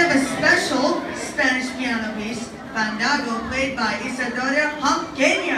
have a special Spanish piano piece, Fandango, played by Isadora Humpkins.